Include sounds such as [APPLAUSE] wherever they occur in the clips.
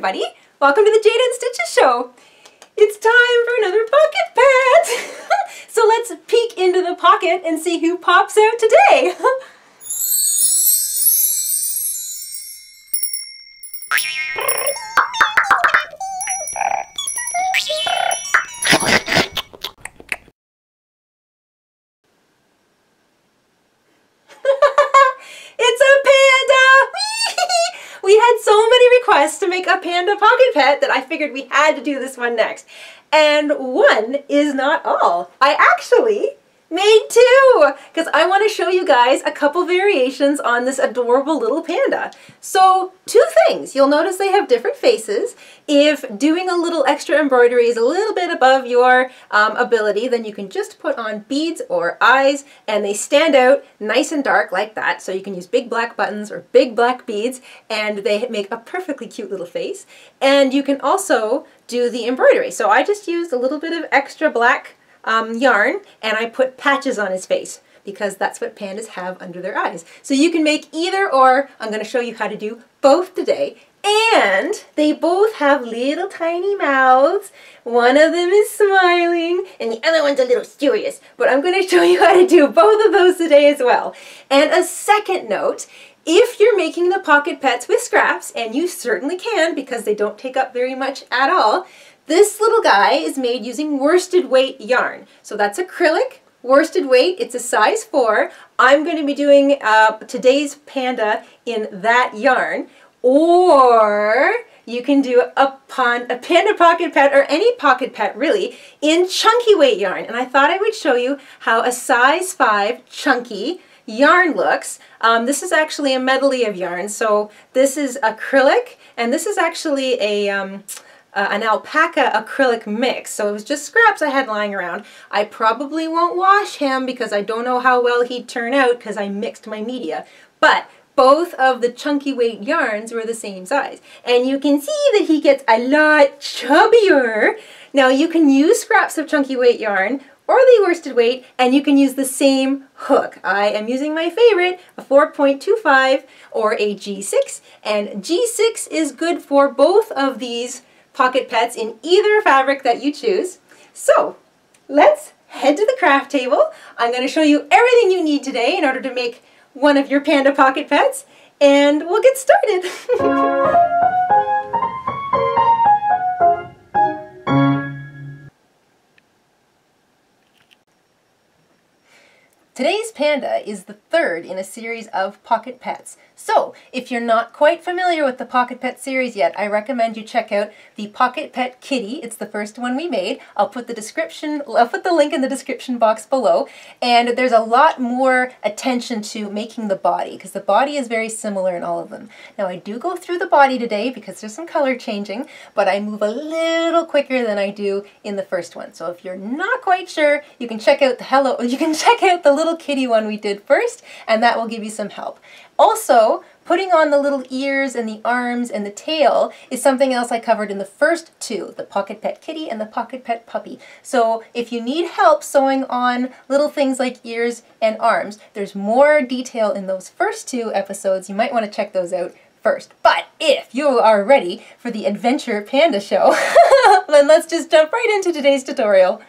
everybody! Welcome to the Jayda InStitches show! It's time for another pocket pet! [LAUGHS] so let's peek into the pocket and see who pops out today! [LAUGHS] a panda pocket pet that I figured we had to do this one next. And one is not all. I actually made two because I want to show you guys a couple variations on this adorable little panda. So two things. You'll notice they have different faces. If doing a little extra embroidery is a little bit above your um, ability, then you can just put on beads or eyes and they stand out nice and dark like that. So you can use big black buttons or big black beads and they make a perfectly cute little face. And you can also do the embroidery. So I just used a little bit of extra black um, yarn and I put patches on his face because that's what pandas have under their eyes. So you can make either or. I'm going to show you how to do both today. And they both have little tiny mouths. One of them is smiling and the other one's a little serious. But I'm going to show you how to do both of those today as well. And a second note, if you're making the pocket pets with scraps, and you certainly can because they don't take up very much at all, this little guy is made using worsted weight yarn. So that's acrylic, worsted weight, it's a size 4. I'm going to be doing uh, today's panda in that yarn. Or you can do a, a panda pocket pet or any pocket pet really in chunky weight yarn. And I thought I would show you how a size 5 chunky yarn looks. Um, this is actually a medley of yarns. So this is acrylic and this is actually a... Um, uh, an alpaca acrylic mix. So it was just scraps I had lying around. I probably won't wash him because I don't know how well he'd turn out because I mixed my media. But both of the chunky weight yarns were the same size. And you can see that he gets a lot chubbier. Now you can use scraps of chunky weight yarn or the worsted weight and you can use the same hook. I am using my favorite, a 4.25 or a G6 and G6 is good for both of these pocket pets in either fabric that you choose. So let's head to the craft table. I'm going to show you everything you need today in order to make one of your panda pocket pets and we'll get started. [LAUGHS] Today's panda is the third in a series of pocket pets. So, if you're not quite familiar with the Pocket Pet series yet, I recommend you check out the Pocket Pet Kitty. It's the first one we made. I'll put the description, I'll put the link in the description box below. And there's a lot more attention to making the body, because the body is very similar in all of them. Now, I do go through the body today because there's some color changing, but I move a little quicker than I do in the first one. So if you're not quite sure, you can check out the hello, you can [LAUGHS] check out the little kitty one we did first, and that will give you some help. Also, putting on the little ears and the arms and the tail is something else I covered in the first two, the Pocket Pet Kitty and the Pocket Pet Puppy. So if you need help sewing on little things like ears and arms, there's more detail in those first two episodes. You might want to check those out first. But if you are ready for the Adventure Panda Show, [LAUGHS] then let's just jump right into today's tutorial.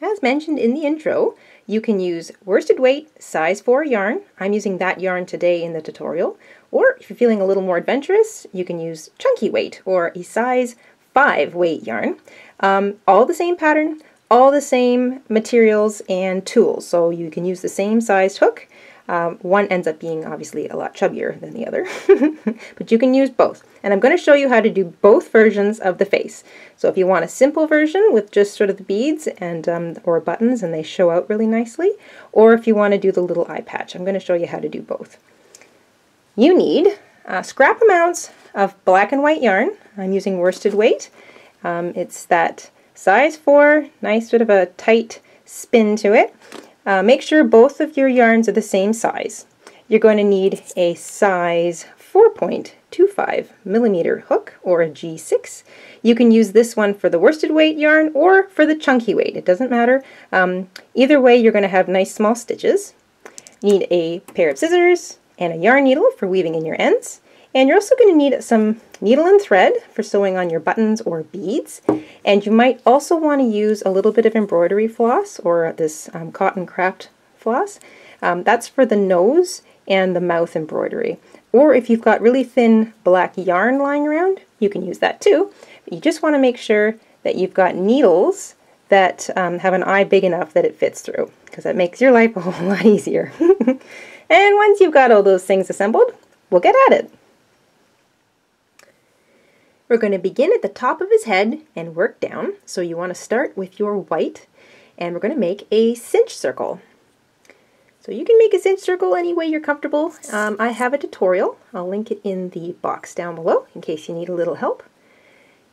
As mentioned in the intro, you can use worsted weight size 4 yarn. I'm using that yarn today in the tutorial. Or if you're feeling a little more adventurous, you can use chunky weight or a size 5 weight yarn. Um, all the same pattern, all the same materials and tools. So you can use the same sized hook um, one ends up being obviously a lot chubbier than the other, [LAUGHS] but you can use both. And I'm going to show you how to do both versions of the face. So if you want a simple version with just sort of the beads and um, or buttons and they show out really nicely, or if you want to do the little eye patch, I'm going to show you how to do both. You need uh, scrap amounts of black and white yarn. I'm using worsted weight. Um, it's that size 4, nice sort of a tight spin to it. Uh, make sure both of your yarns are the same size. You're going to need a size 4.25 millimeter hook or a G6. You can use this one for the worsted weight yarn or for the chunky weight. It doesn't matter. Um, either way, you're going to have nice small stitches. Need a pair of scissors, and a yarn needle for weaving in your ends. And you're also going to need some needle and thread for sewing on your buttons or beads. And you might also want to use a little bit of embroidery floss or this um, cotton craft floss. Um, that's for the nose and the mouth embroidery. Or if you've got really thin black yarn lying around, you can use that too. But you just want to make sure that you've got needles that um, have an eye big enough that it fits through because that makes your life a whole lot easier. [LAUGHS] and once you've got all those things assembled, we'll get at it. We're going to begin at the top of his head and work down. So you want to start with your white and we're going to make a cinch circle. So you can make a cinch circle any way you're comfortable. Um, I have a tutorial. I'll link it in the box down below in case you need a little help.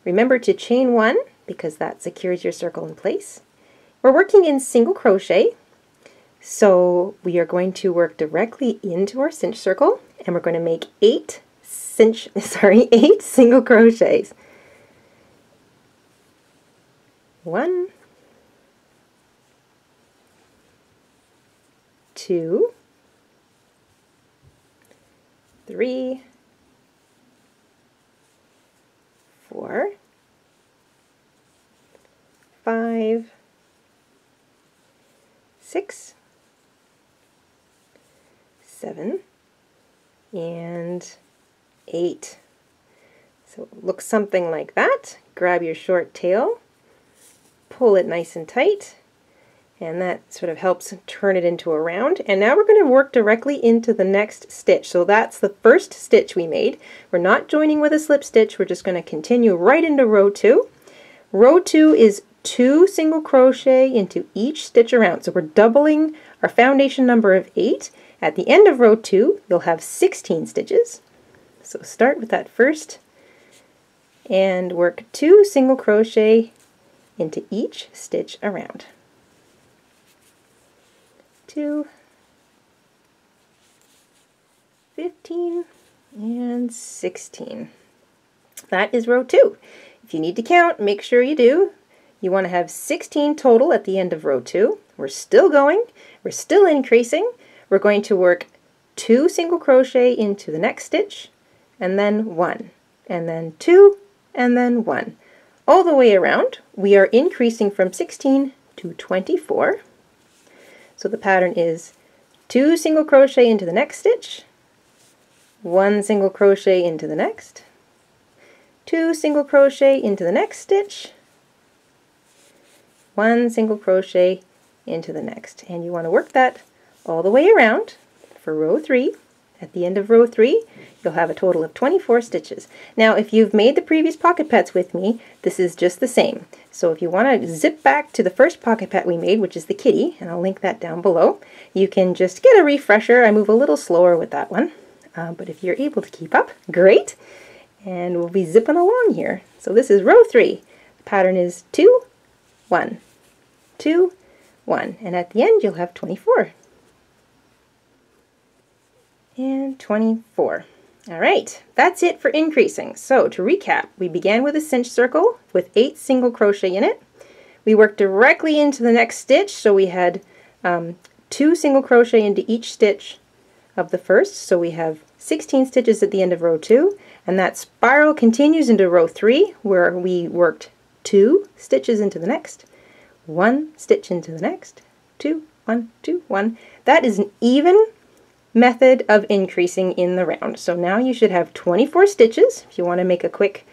Remember to chain one because that secures your circle in place. We're working in single crochet, so we are going to work directly into our cinch circle and we're going to make eight cinch, [LAUGHS] sorry, eight single crochets. One, two, three, four, five, six, seven, and eight. So it looks something like that. Grab your short tail, pull it nice and tight, and that sort of helps turn it into a round. And now we're going to work directly into the next stitch. So that's the first stitch we made. We're not joining with a slip stitch, we're just going to continue right into row two. Row two is two single crochet into each stitch around. So we're doubling our foundation number of eight. At the end of row two, you'll have 16 stitches. So start with that first and work two single crochet into each stitch around. Two, 15, and 16. That is row two. If you need to count, make sure you do. You want to have 16 total at the end of row two. We're still going, we're still increasing. We're going to work two single crochet into the next stitch, and then one, and then two, and then one. All the way around, we are increasing from 16 to 24. So the pattern is two single crochet into the next stitch, one single crochet into the next, two single crochet into the next stitch, one single crochet into the next. And you want to work that all the way around for row three. At the end of row three, you'll have a total of 24 stitches. Now, if you've made the previous pocket pets with me, this is just the same. So if you want to zip back to the first pocket pet we made, which is the kitty, and I'll link that down below, you can just get a refresher. I move a little slower with that one, uh, but if you're able to keep up, great. And we'll be zipping along here. So this is row three. The pattern is two, one, two, one, and at the end you'll have 24 and 24. All right, that's it for increasing. So to recap, we began with a cinch circle with eight single crochet in it. We worked directly into the next stitch, so we had um, two single crochet into each stitch of the first, so we have 16 stitches at the end of row two, and that spiral continues into row three, where we worked two stitches into the next, one stitch into the next, two, one, two, one. That is an even method of increasing in the round. So now you should have 24 stitches. If you want to make a quick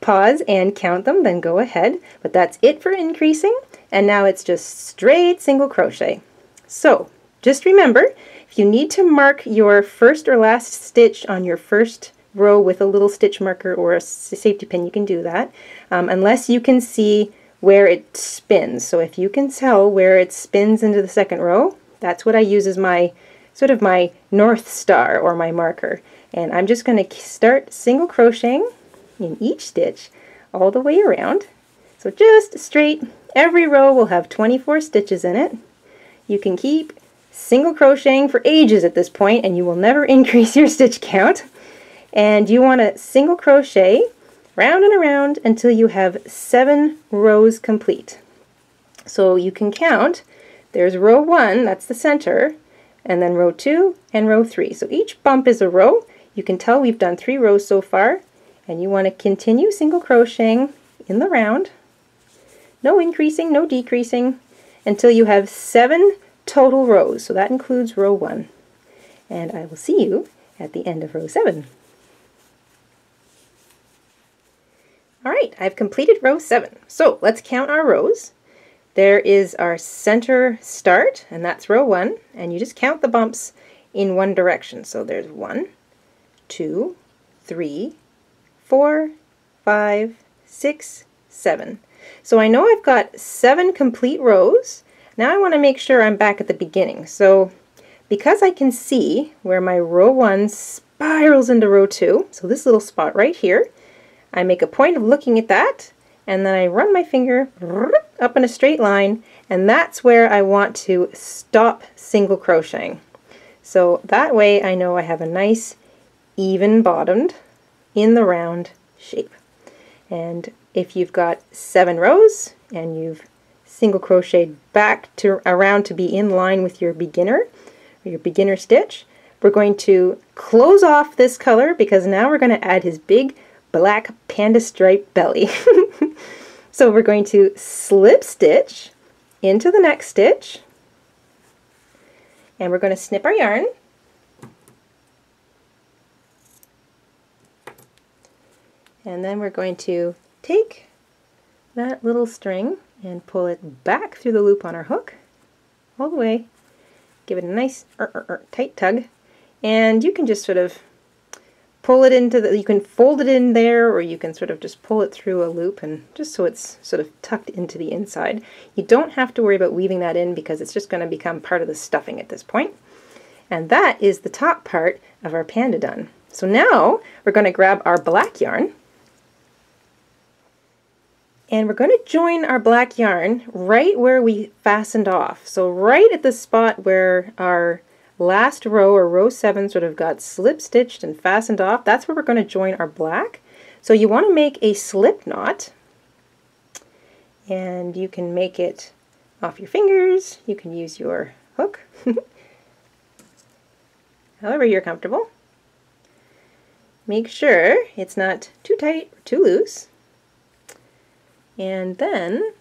pause and count them, then go ahead. But that's it for increasing. And now it's just straight single crochet. So just remember, if you need to mark your first or last stitch on your first row with a little stitch marker or a safety pin, you can do that. Um, unless you can see where it spins. So if you can tell where it spins into the second row, that's what I use as my sort of my north star or my marker. And I'm just going to start single crocheting in each stitch all the way around. So just straight, every row will have 24 stitches in it. You can keep single crocheting for ages at this point and you will never [LAUGHS] increase your stitch count. And you want to single crochet round and around until you have seven rows complete. So you can count, there's row one, that's the center, and then row 2 and row 3. So each bump is a row. You can tell we've done three rows so far and you want to continue single crocheting in the round. No increasing, no decreasing until you have seven total rows. So that includes row 1. And I will see you at the end of row 7. Alright, I've completed row 7. So let's count our rows. There is our center start, and that's row 1, and you just count the bumps in one direction. So there's one, two, three, four, five, six, seven. So I know I've got seven complete rows. Now I want to make sure I'm back at the beginning. So because I can see where my row 1 spirals into row 2, so this little spot right here, I make a point of looking at that and then I run my finger up in a straight line and that's where I want to stop single crocheting. So that way I know I have a nice even bottomed in the round shape. And if you've got seven rows and you've single crocheted back to around to be in line with your beginner or your beginner stitch, we're going to close off this color because now we're going to add his big black panda stripe belly. [LAUGHS] so we're going to slip stitch into the next stitch. And we're going to snip our yarn. And then we're going to take that little string and pull it back through the loop on our hook all the way. Give it a nice er, er, er, tight tug. And you can just sort of pull it into the, you can fold it in there or you can sort of just pull it through a loop and just so it's sort of tucked into the inside. You don't have to worry about weaving that in because it's just going to become part of the stuffing at this point. And that is the top part of our panda done. So now we're going to grab our black yarn and we're going to join our black yarn right where we fastened off. So right at the spot where our last row or row 7 sort of got slip stitched and fastened off. That's where we're going to join our black. So you want to make a slip knot and you can make it off your fingers. You can use your hook. [LAUGHS] However you're comfortable. Make sure it's not too tight or too loose. And then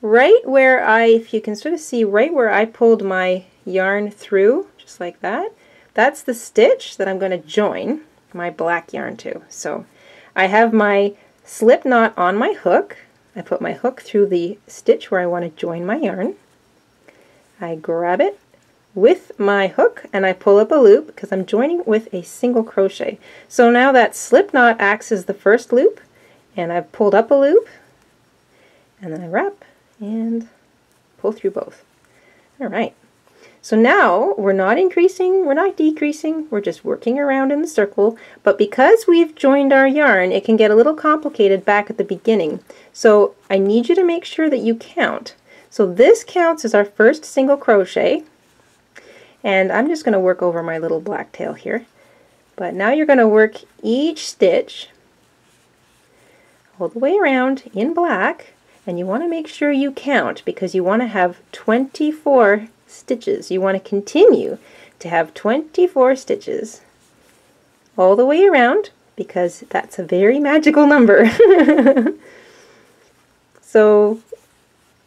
right where I, if you can sort of see right where I pulled my yarn through, just like that. That's the stitch that I'm going to join my black yarn to. So I have my slip knot on my hook. I put my hook through the stitch where I want to join my yarn. I grab it with my hook and I pull up a loop because I'm joining with a single crochet. So now that slip knot acts as the first loop and I've pulled up a loop and then I wrap and pull through both. All right. So now we're not increasing, we're not decreasing, we're just working around in the circle, but because we've joined our yarn, it can get a little complicated back at the beginning. So I need you to make sure that you count. So this counts as our first single crochet, and I'm just going to work over my little black tail here. But now you're going to work each stitch all the way around in black, and you want to make sure you count because you want to have 24 stitches. You want to continue to have 24 stitches all the way around because that's a very magical number. [LAUGHS] so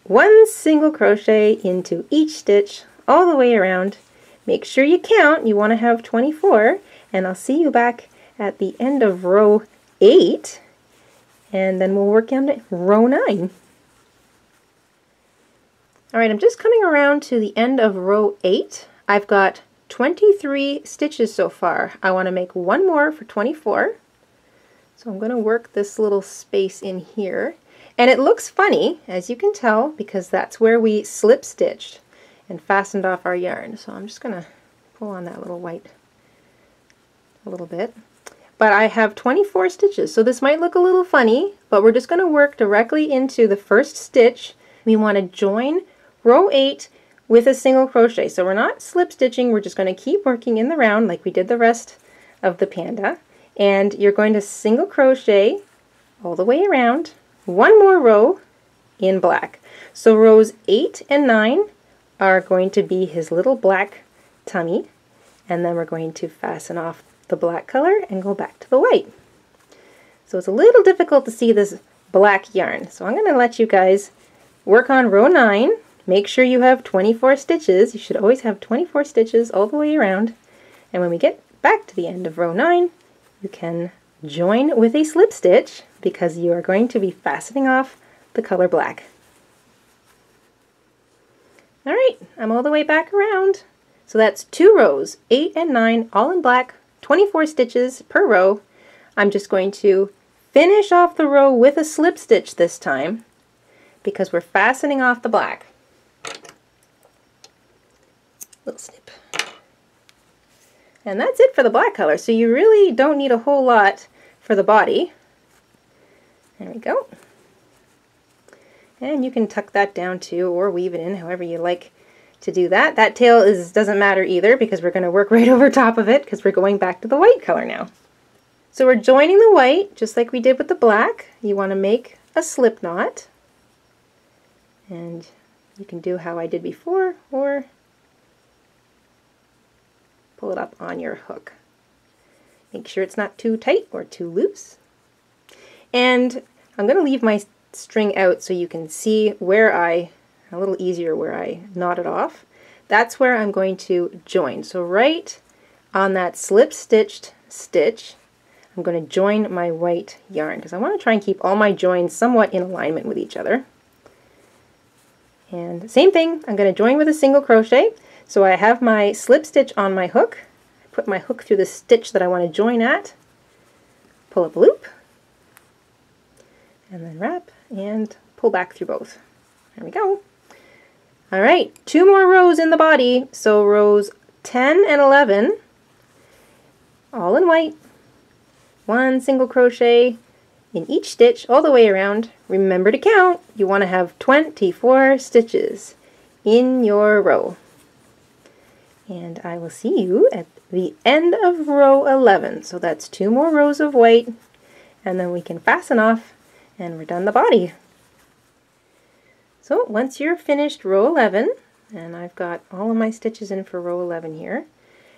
one single crochet into each stitch all the way around. Make sure you count. You want to have 24 and I'll see you back at the end of row 8 and then we'll work on row 9. Alright, I'm just coming around to the end of row 8. I've got 23 stitches so far. I want to make one more for 24. So I'm going to work this little space in here. And it looks funny, as you can tell, because that's where we slip stitched and fastened off our yarn. So I'm just going to pull on that little white a little bit. But I have 24 stitches, so this might look a little funny, but we're just going to work directly into the first stitch. We want to join row 8 with a single crochet. So we're not slip stitching, we're just going to keep working in the round like we did the rest of the panda. And you're going to single crochet all the way around, one more row in black. So rows 8 and 9 are going to be his little black tummy, and then we're going to fasten off the black color and go back to the white. So it's a little difficult to see this black yarn. So I'm going to let you guys work on row 9. Make sure you have 24 stitches. You should always have 24 stitches all the way around. And when we get back to the end of row 9, you can join with a slip stitch because you are going to be fastening off the color black. Alright, I'm all the way back around. So that's two rows, 8 and 9, all in black, 24 stitches per row. I'm just going to finish off the row with a slip stitch this time because we're fastening off the black. Little snip. And that's it for the black color. So you really don't need a whole lot for the body. There we go. And you can tuck that down too or weave it in however you like to do that. That tail is doesn't matter either because we're going to work [LAUGHS] right over top of it because we're going back to the white color now. So we're joining the white just like we did with the black. You want to make a slip knot. And you can do how I did before or pull it up on your hook. Make sure it's not too tight or too loose. And I'm going to leave my string out so you can see where I a little easier where I knot it off. That's where I'm going to join. So right on that slip stitched stitch, I'm going to join my white yarn because I want to try and keep all my joins somewhat in alignment with each other. And same thing, I'm going to join with a single crochet. So I have my slip stitch on my hook. Put my hook through the stitch that I want to join at, pull up a loop, and then wrap and pull back through both. There we go. All right, two more rows in the body. So rows 10 and 11, all in white, one single crochet in each stitch all the way around. Remember to count. You want to have 24 stitches in your row. And I will see you at the end of row 11. So that's two more rows of white, and then we can fasten off, and we're done the body. So once you're finished row 11, and I've got all of my stitches in for row 11 here,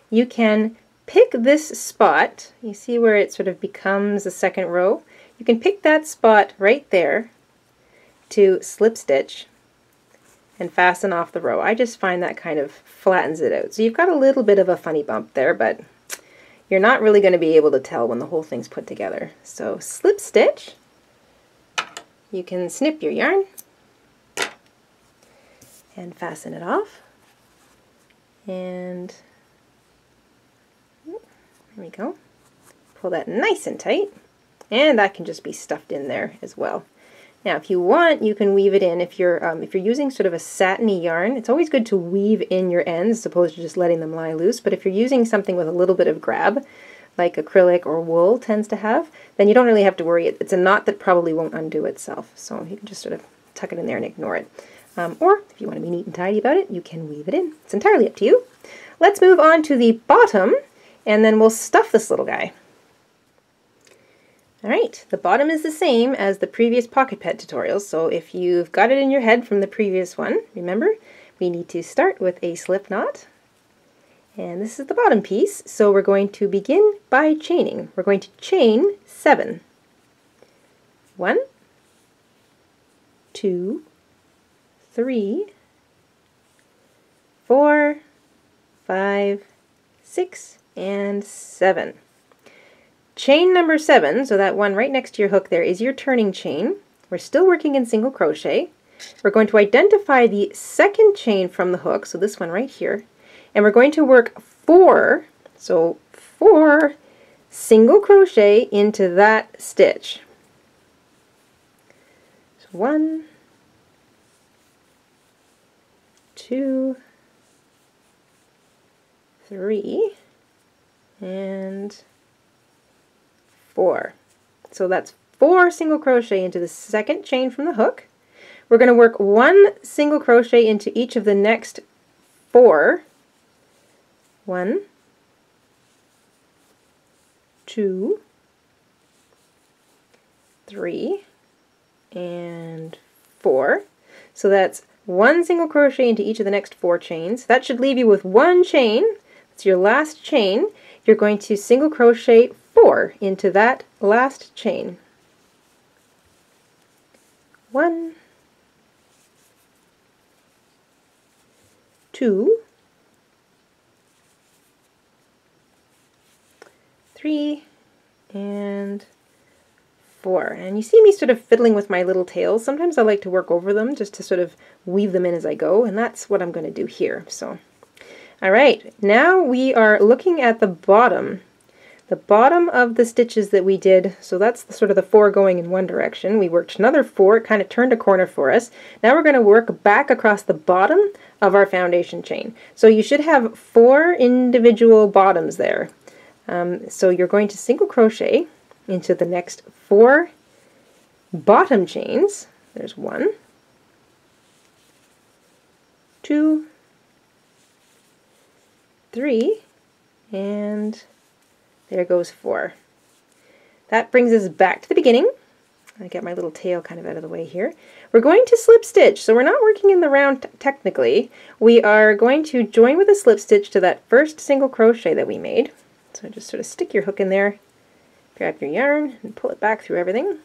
you can pick this spot. You see where it sort of becomes a second row? You can pick that spot right there to slip stitch and fasten off the row. I just find that kind of flattens it out. So you've got a little bit of a funny bump there, but you're not really going to be able to tell when the whole thing's put together. So slip stitch, you can snip your yarn, and fasten it off. And there we go. Pull that nice and tight. And that can just be stuffed in there as well. Now, if you want, you can weave it in. If you're um, if you're using sort of a satiny yarn, it's always good to weave in your ends as opposed to just letting them lie loose. But if you're using something with a little bit of grab, like acrylic or wool tends to have, then you don't really have to worry. It's a knot that probably won't undo itself. So you can just sort of tuck it in there and ignore it. Um, or if you want to be neat and tidy about it, you can weave it in. It's entirely up to you. Let's move on to the bottom, and then we'll stuff this little guy. Alright, the bottom is the same as the previous Pocket Pet tutorials, so if you've got it in your head from the previous one, remember, we need to start with a slip knot. And this is the bottom piece, so we're going to begin by chaining. We're going to chain seven. One, two, three, four, five, six, and seven. Chain number seven, so that one right next to your hook there is your turning chain. We're still working in single crochet. We're going to identify the second chain from the hook, so this one right here, and we're going to work four, so four single crochet into that stitch. So one, two, three, and four. So that's four single crochet into the second chain from the hook. We're going to work one single crochet into each of the next four. One, two, three, and four. So that's one single crochet into each of the next four chains. That should leave you with one chain. It's your last chain. You're going to single crochet four into that last chain. One, two, three, and four. And you see me sort of fiddling with my little tails. Sometimes I like to work over them just to sort of weave them in as I go, and that's what I'm going to do here. So, all right, now we are looking at the bottom. The bottom of the stitches that we did, so that's the, sort of the four going in one direction. We worked another four, it kind of turned a corner for us. Now we're going to work back across the bottom of our foundation chain. So you should have four individual bottoms there. Um, so you're going to single crochet into the next four bottom chains. There's one, two, three, and there goes four. That brings us back to the beginning. I get my little tail kind of out of the way here. We're going to slip stitch, so we're not working in the round technically. We are going to join with a slip stitch to that first single crochet that we made. So just sort of stick your hook in there, grab your yarn, and pull it back through everything.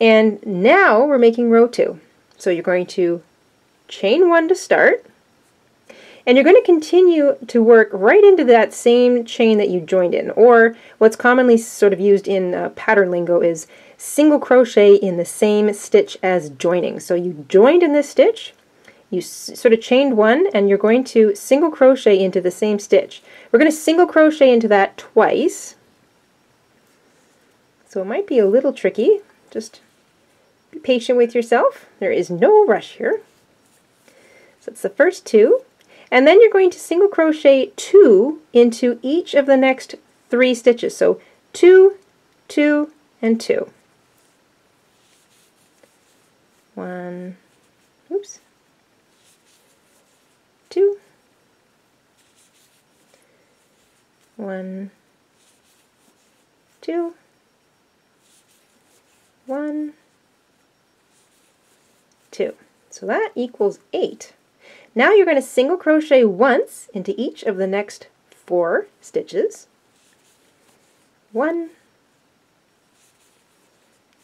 And now we're making row two. So you're going to chain one to start, and you're going to continue to work right into that same chain that you joined in, or what's commonly sort of used in uh, pattern lingo is single crochet in the same stitch as joining. So you joined in this stitch, you sort of chained one, and you're going to single crochet into the same stitch. We're going to single crochet into that twice, so it might be a little tricky. Just be patient with yourself. There is no rush here. So it's the first two. And then you're going to single crochet two into each of the next three stitches. So two, two, and two. One, oops, two, one, two, one, two. So that equals eight. Now you're going to single crochet once into each of the next four stitches. One,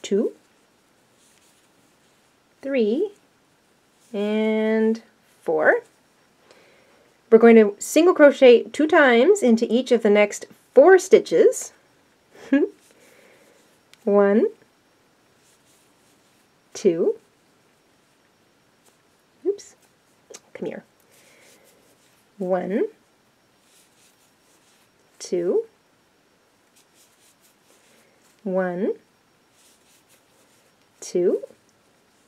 two, three, and four. We're going to single crochet two times into each of the next four stitches. [LAUGHS] One, two, Come here. One, two, one, two,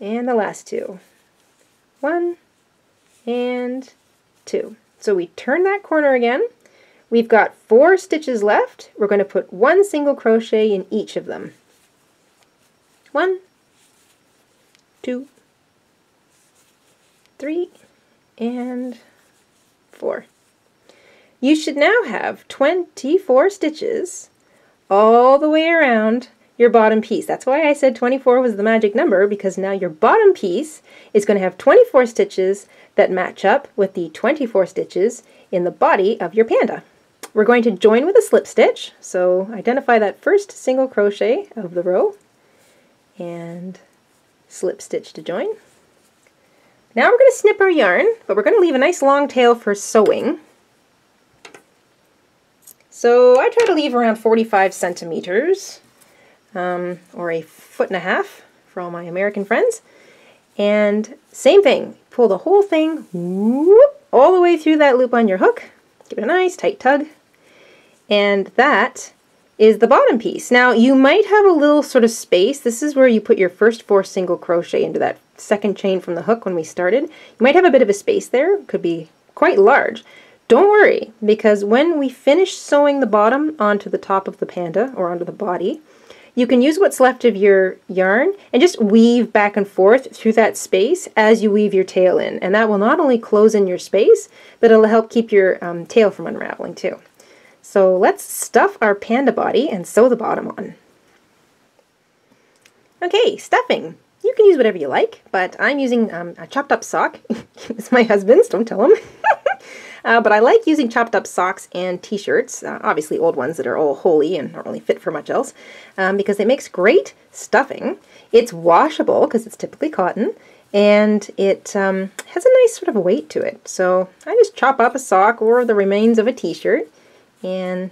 and the last two. One and two. So we turn that corner again. We've got four stitches left. We're going to put one single crochet in each of them. One, two, three, and 4. You should now have 24 stitches all the way around your bottom piece. That's why I said 24 was the magic number because now your bottom piece is going to have 24 stitches that match up with the 24 stitches in the body of your panda. We're going to join with a slip stitch, so identify that first single crochet of the row and slip stitch to join. Now we're going to snip our yarn, but we're going to leave a nice long tail for sewing. So I try to leave around 45 centimeters, um, or a foot and a half for all my American friends. And same thing, pull the whole thing whoop, all the way through that loop on your hook. Give it a nice tight tug. And that is the bottom piece. Now you might have a little sort of space. This is where you put your first four single crochet into that second chain from the hook when we started. You might have a bit of a space there, could be quite large. Don't worry, because when we finish sewing the bottom onto the top of the panda, or onto the body, you can use what's left of your yarn and just weave back and forth through that space as you weave your tail in. And that will not only close in your space, but it'll help keep your um, tail from unraveling too. So let's stuff our panda body and sew the bottom on. Okay, stuffing. You can use whatever you like, but I'm using um, a chopped up sock. [LAUGHS] it's my husband's, don't tell him. [LAUGHS] uh, but I like using chopped up socks and t-shirts, uh, obviously old ones that are all holy and not really fit for much else, um, because it makes great stuffing. It's washable because it's typically cotton, and it um, has a nice sort of weight to it. So I just chop up a sock or the remains of a t-shirt and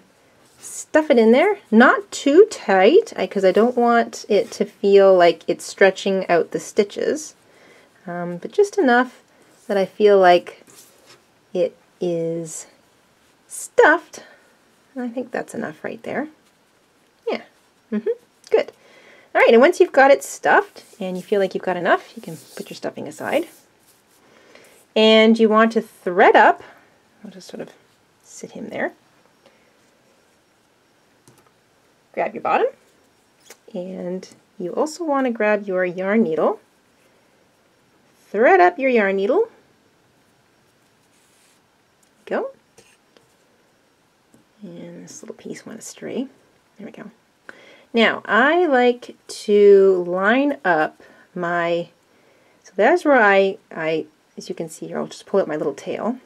stuff it in there. Not too tight because I, I, don't want it to feel like it's stretching out the stitches, um, but just enough that I feel like it is stuffed. I think that's enough right there. Yeah, mm -hmm. good. All right, and once you've got it stuffed and you feel like you've got enough, you can put your stuffing aside. And you want to thread up, I'll just sort of sit him there. Grab your bottom, and you also want to grab your yarn needle. Thread up your yarn needle. Go. And this little piece went astray. There we go. Now, I like to line up my, so that's where I, I, as you can see here, I'll just pull out my little tail.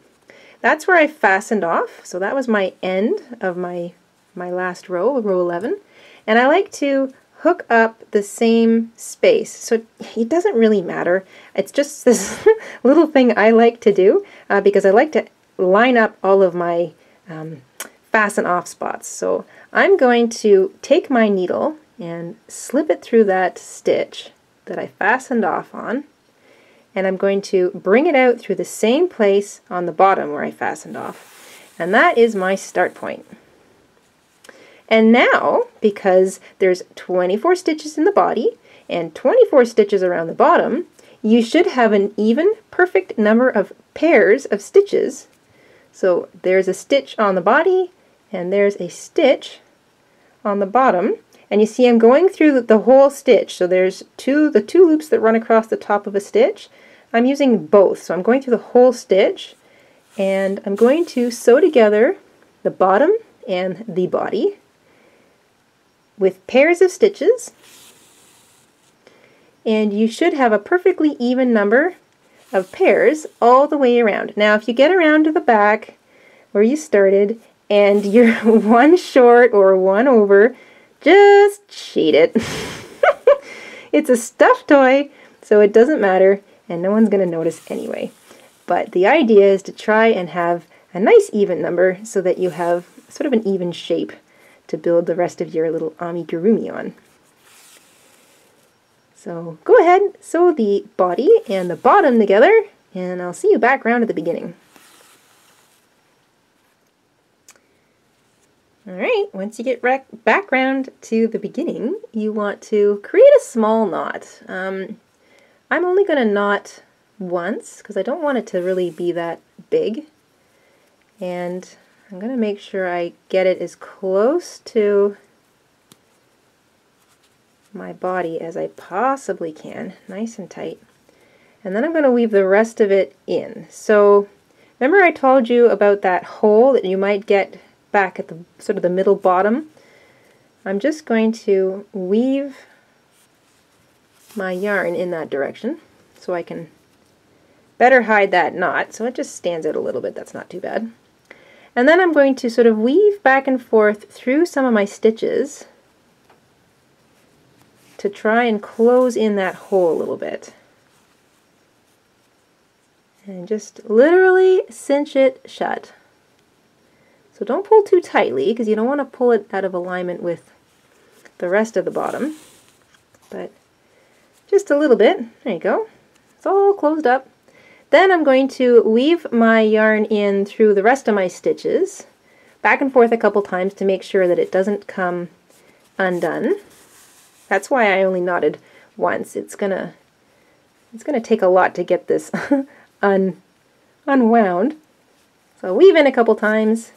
That's where I fastened off, so that was my end of my, my last row, row 11. And I like to hook up the same space. So it doesn't really matter. It's just [LAUGHS] this little thing I like to do uh, because I like to line up all of my um, fasten off spots. So I'm going to take my needle and slip it through that stitch that I fastened off on and I'm going to bring it out through the same place on the bottom where I fastened off and that is my start point. And now, because there's 24 stitches in the body and 24 stitches around the bottom, you should have an even perfect number of pairs of stitches. So there's a stitch on the body and there's a stitch on the bottom. And you see I'm going through the whole stitch. So there's two the two loops that run across the top of a stitch. I'm using both. So I'm going through the whole stitch and I'm going to sew together the bottom and the body with pairs of stitches and you should have a perfectly even number of pairs all the way around. Now if you get around to the back where you started and [LAUGHS] you're one short or one over, just cheat it. [LAUGHS] it's a stuffed toy, so it doesn't matter, and no one's going to notice anyway. But the idea is to try and have a nice even number so that you have sort of an even shape to build the rest of your little amigurumi on. So go ahead, sew the body and the bottom together, and I'll see you back around at the beginning. Alright, once you get back background to the beginning, you want to create a small knot. Um, I'm only going to knot once because I don't want it to really be that big. And I'm going to make sure I get it as close to my body as I possibly can, nice and tight. And then I'm going to weave the rest of it in. So remember I told you about that hole that you might get back at the sort of the middle bottom. I'm just going to weave my yarn in that direction so I can better hide that knot so it just stands out a little bit that's not too bad and then I'm going to sort of weave back and forth through some of my stitches to try and close in that hole a little bit and just literally cinch it shut so don't pull too tightly because you don't want to pull it out of alignment with the rest of the bottom. But just a little bit. There you go. It's all closed up. Then I'm going to weave my yarn in through the rest of my stitches, back and forth a couple times to make sure that it doesn't come undone. That's why I only knotted once. It's gonna it's gonna take a lot to get this [LAUGHS] un unwound. So weave in a couple times,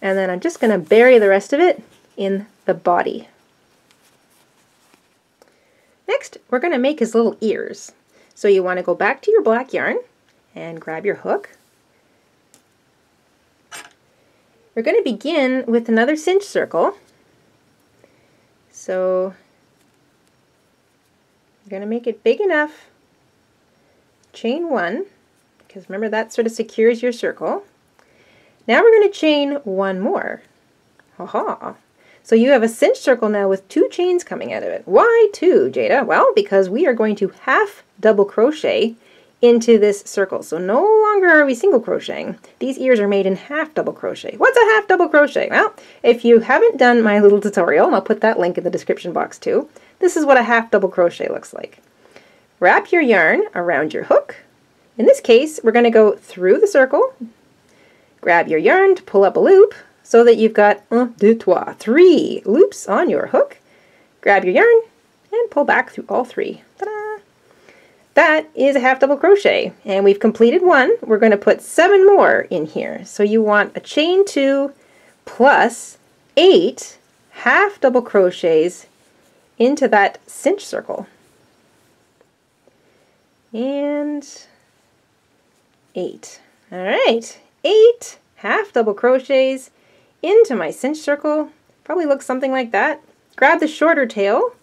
and then I'm just to bury the rest of it in the body. Next, we're to make his little ears. So you want to go back to your black yarn and grab your hook. We're going to begin with another cinch circle. So You're going to make it big enough. Chain one, because remember that sort of secures your circle. Now we're going to chain one more. Ha ha. So you have a cinch circle now with two chains coming out of it. Why two, Jayda? Well, because we are going to half double crochet into this circle. So no longer are we single crocheting. These ears are made in half double crochet. What's a half double crochet? Well, if you haven't done my little tutorial, I'll put that link in the description box too, this is what a half double crochet looks like. Wrap your yarn around your hook. In this case, we're going to go through the circle, grab your yarn to pull up a loop so that you've got un, deux, trois, three loops on your hook. Grab your yarn and pull back through all three. That is a half double crochet and we've completed one. We're going to put seven more in here. So you want a chain two plus eight half double crochets into that cinch circle. And eight. All right, eight half double crochets into my cinch circle. Probably looks something like that. Grab the shorter tail,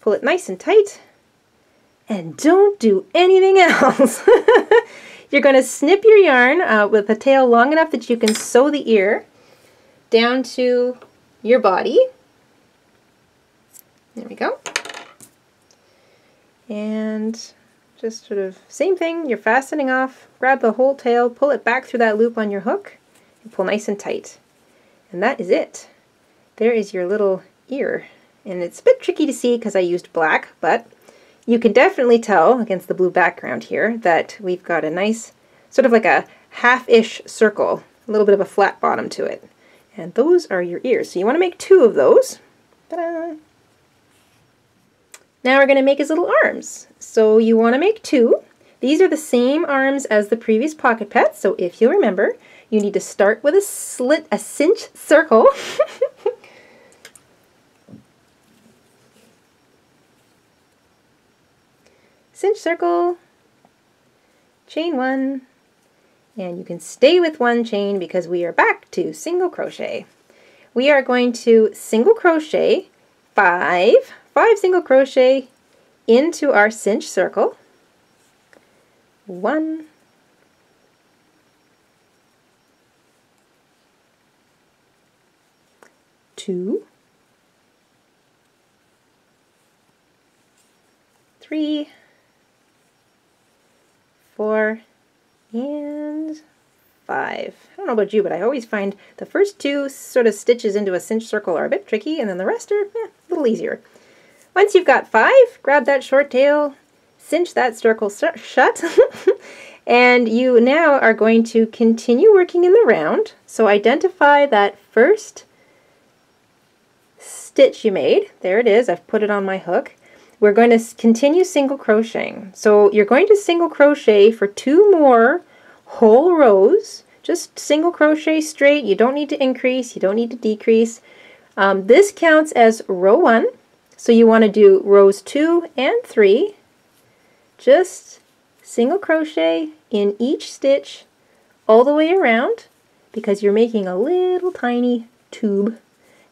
pull it nice and tight, and don't do anything else. [LAUGHS] You're going to snip your yarn uh, with a tail long enough that you can sew the ear down to your body. There we go. And just sort of same thing, you're fastening off, grab the whole tail, pull it back through that loop on your hook, and pull nice and tight. And that is it. There is your little ear. And it's a bit tricky to see because I used black, but you can definitely tell against the blue background here that we've got a nice, sort of like a half-ish circle, a little bit of a flat bottom to it. And those are your ears. So you want to make two of those. Now we're going to make his little arms. So you want to make two. These are the same arms as the previous pocket pets. So if you remember, you need to start with a slit, a cinch circle. [LAUGHS] cinch circle, chain one, and you can stay with one chain because we are back to single crochet. We are going to single crochet five, five single crochet into our cinch circle. One, two, three, four, and five. I don't know about you, but I always find the first two sort of stitches into a cinch circle are a bit tricky, and then the rest are eh, a little easier. Once you've got five, grab that short tail, cinch that circle shut, [LAUGHS] and you now are going to continue working in the round. So identify that first stitch you made. There it is, I've put it on my hook we're going to continue single crocheting. So you're going to single crochet for two more whole rows. Just single crochet straight. You don't need to increase. You don't need to decrease. Um, this counts as row one. So you want to do rows two and three. Just single crochet in each stitch all the way around because you're making a little tiny tube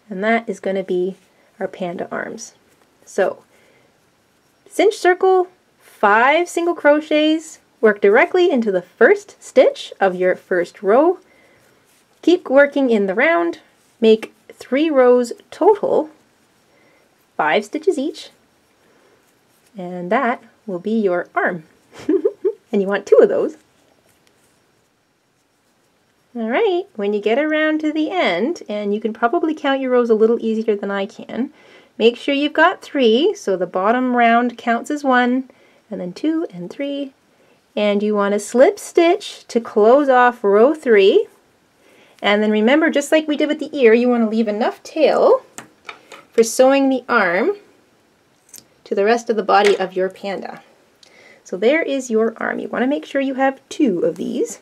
and that is going to be our panda arms. So cinch circle, five single crochets, work directly into the first stitch of your first row. Keep working in the round, make three rows total, five stitches each, and that will be your arm. [LAUGHS] and you want two of those. All right, when you get around to the end, and you can probably count your rows a little easier than I can, Make sure you've got three, so the bottom round counts as one, and then two and three. And you want to slip stitch to close off row three. And then remember, just like we did with the ear, you want to leave enough tail for sewing the arm to the rest of the body of your panda. So there is your arm. You want to make sure you have two of these.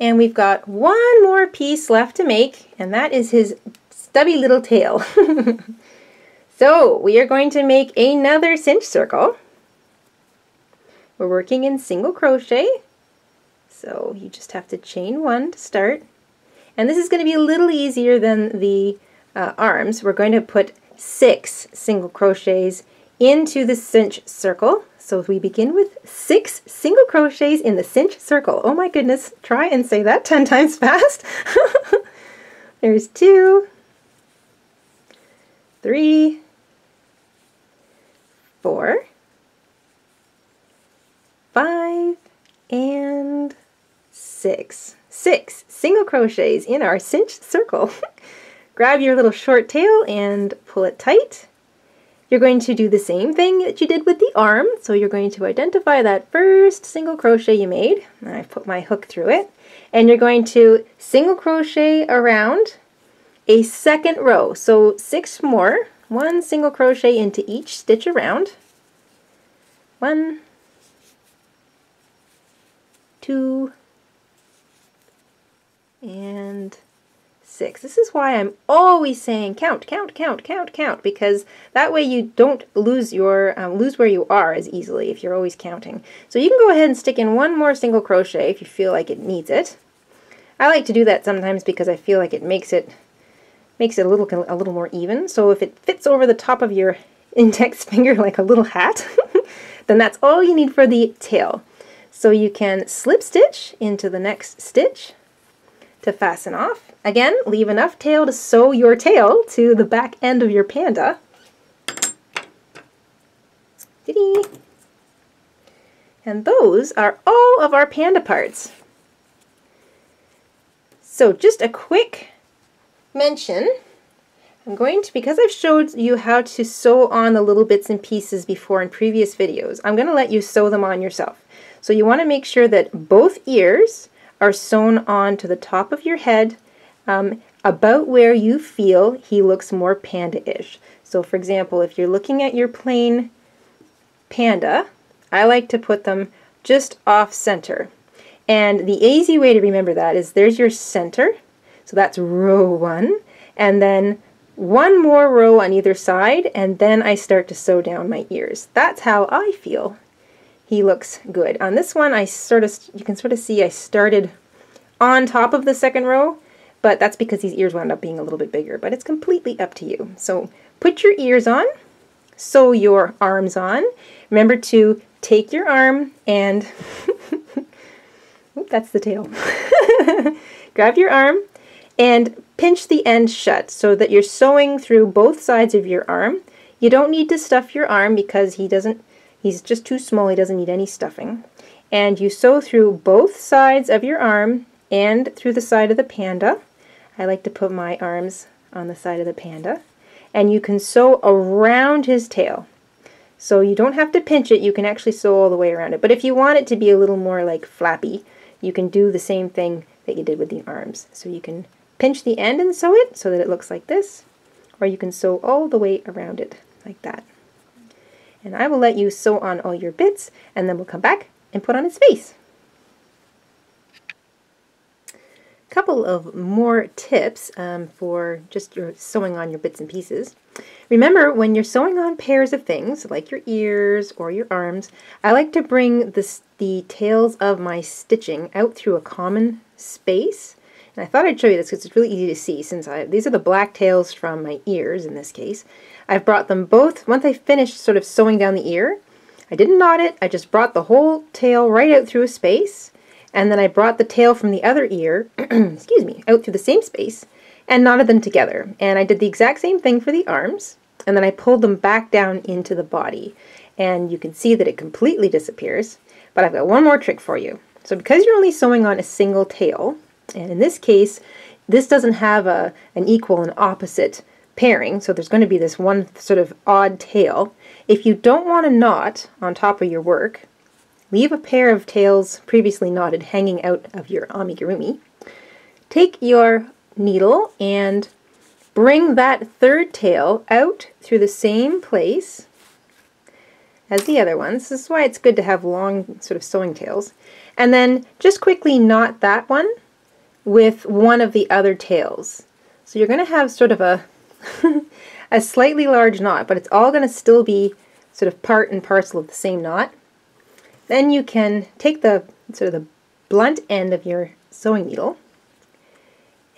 And we've got one more piece left to make, and that is his stubby little tail. [LAUGHS] so we are going to make another cinch circle. We're working in single crochet. So you just have to chain one to start. And this is going to be a little easier than the uh, arms. We're going to put six single crochets into the cinch circle. So we begin with six single crochets in the cinch circle. Oh my goodness, try and say that 10 [LAUGHS] times fast. [LAUGHS] There's two, three, four, five, and six. Six single crochets in our cinch circle. [LAUGHS] Grab your little short tail and pull it tight. You're going to do the same thing that you did with the arm. So you're going to identify that first single crochet you made. I've put my hook through it. And you're going to single crochet around a second row. So six more, one single crochet into each stitch around. One, two, and six. This is why I'm always saying count, count, count, count, count, because that way you don't lose your um, lose where you are as easily if you're always counting. So you can go ahead and stick in one more single crochet if you feel like it needs it. I like to do that sometimes because I feel like it makes it makes it a little a little more even. So if it fits over the top of your [LAUGHS] index finger like a little hat, [LAUGHS] then that's all you need for the tail. So you can slip stitch into the next stitch to fasten off. Again, leave enough tail to sew your tail to the back end of your panda. And those are all of our panda parts. So just a quick mention. I'm going to, because I've showed you how to sew on the little bits and pieces before in previous videos, I'm going to let you sew them on yourself. So you want to make sure that both ears are sewn on to the top of your head um, about where you feel he looks more panda-ish. So for example, if you're looking at your plain panda, I like to put them just off center. And the easy way to remember that is there's your center, so that's row one, and then one more row on either side, and then I start to sew down my ears. That's how I feel he looks good. On this one, I sort of, you can sort of see I started on top of the second row, but that's because these ears wound up being a little bit bigger, but it's completely up to you. So put your ears on, sew your arms on. Remember to take your arm and, [LAUGHS] Oop, that's the tail. [LAUGHS] Grab your arm and pinch the end shut so that you're sewing through both sides of your arm. You don't need to stuff your arm because he doesn't He's just too small, he doesn't need any stuffing. And you sew through both sides of your arm and through the side of the panda. I like to put my arms on the side of the panda. And you can sew around his tail. So you don't have to pinch it, you can actually sew all the way around it. But if you want it to be a little more like flappy, you can do the same thing that you did with the arms. So you can pinch the end and sew it so that it looks like this, or you can sew all the way around it like that and I will let you sew on all your bits and then we'll come back and put on his face. Couple of more tips um, for just your sewing on your bits and pieces. Remember, when you're sewing on pairs of things, like your ears or your arms, I like to bring this, the tails of my stitching out through a common space. And I thought I'd show you this because it's really easy to see since I, these are the black tails from my ears in this case. I've brought them both, once I finished sort of sewing down the ear, I didn't knot it, I just brought the whole tail right out through a space, and then I brought the tail from the other ear, [CLEARS THROAT] excuse me, out through the same space, and knotted them together. And I did the exact same thing for the arms, and then I pulled them back down into the body. And you can see that it completely disappears, but I've got one more trick for you. So because you're only sewing on a single tail, and in this case, this doesn't have a, an equal and opposite pairing, so there's going to be this one sort of odd tail. If you don't want a knot on top of your work, leave a pair of tails previously knotted hanging out of your amigurumi. Take your needle and bring that third tail out through the same place as the other ones. This is why it's good to have long sort of sewing tails. And then just quickly knot that one with one of the other tails. So you're going to have sort of a [LAUGHS] a slightly large knot, but it's all going to still be sort of part and parcel of the same knot. Then you can take the sort of the blunt end of your sewing needle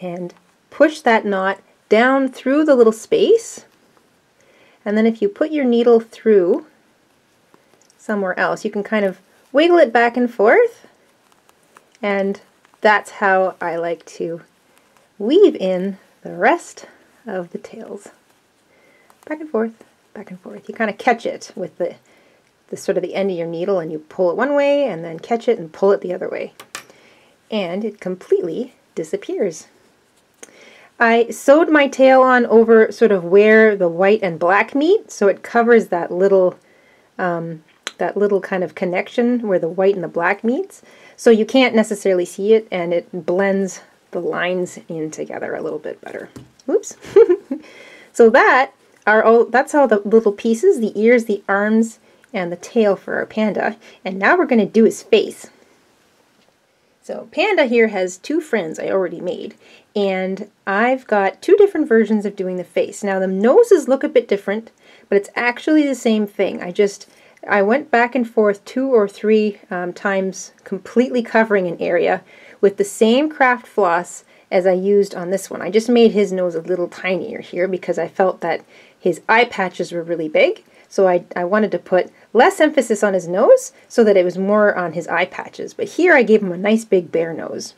and push that knot down through the little space And then if you put your needle through somewhere else, you can kind of wiggle it back and forth. And that's how I like to weave in the rest of the tails. Back and forth, back and forth. You kind of catch it with the, the sort of the end of your needle and you pull it one way and then catch it and pull it the other way. And it completely disappears. I sewed my tail on over sort of where the white and black meet, so it covers that little, um, that little kind of connection where the white and the black meets. So you can't necessarily see it, and it blends the lines in together a little bit better. Oops. [LAUGHS] so that are all, that's all the little pieces, the ears, the arms, and the tail for our panda. And now we're going to do his face. So Panda here has two friends I already made, and I've got two different versions of doing the face. Now the noses look a bit different, but it's actually the same thing. I just, I went back and forth two or three um, times completely covering an area with the same craft floss as I used on this one. I just made his nose a little tinier here because I felt that his eye patches were really big. So I, I wanted to put less emphasis on his nose so that it was more on his eye patches. But here I gave him a nice big bear nose.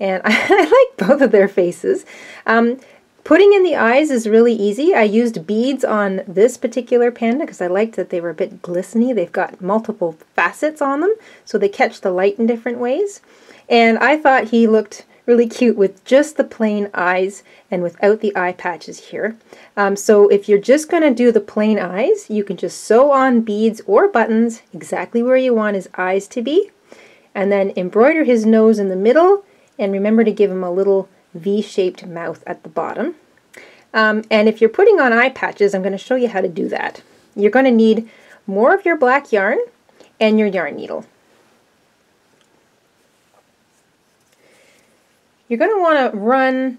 And I, [LAUGHS] I like both of their faces. Um, putting in the eyes is really easy. I used beads on this particular panda because I liked that they were a bit glistening. They've got multiple facets on them, so they catch the light in different ways. And I thought he looked really cute with just the plain eyes and without the eye patches here. Um, so if you're just going to do the plain eyes, you can just sew on beads or buttons exactly where you want his eyes to be. And then embroider his nose in the middle and remember to give him a little V-shaped mouth at the bottom. Um, and if you're putting on eye patches, I'm going to show you how to do that. You're going to need more of your black yarn and your yarn needle. You're going to want to run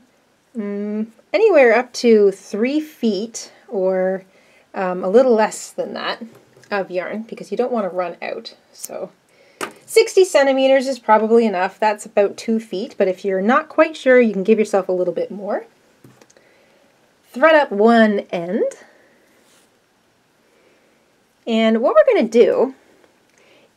um, anywhere up to three feet or um, a little less than that of yarn because you don't want to run out. So 60 centimeters is probably enough. That's about two feet, but if you're not quite sure, you can give yourself a little bit more. Thread up one end. And what we're going to do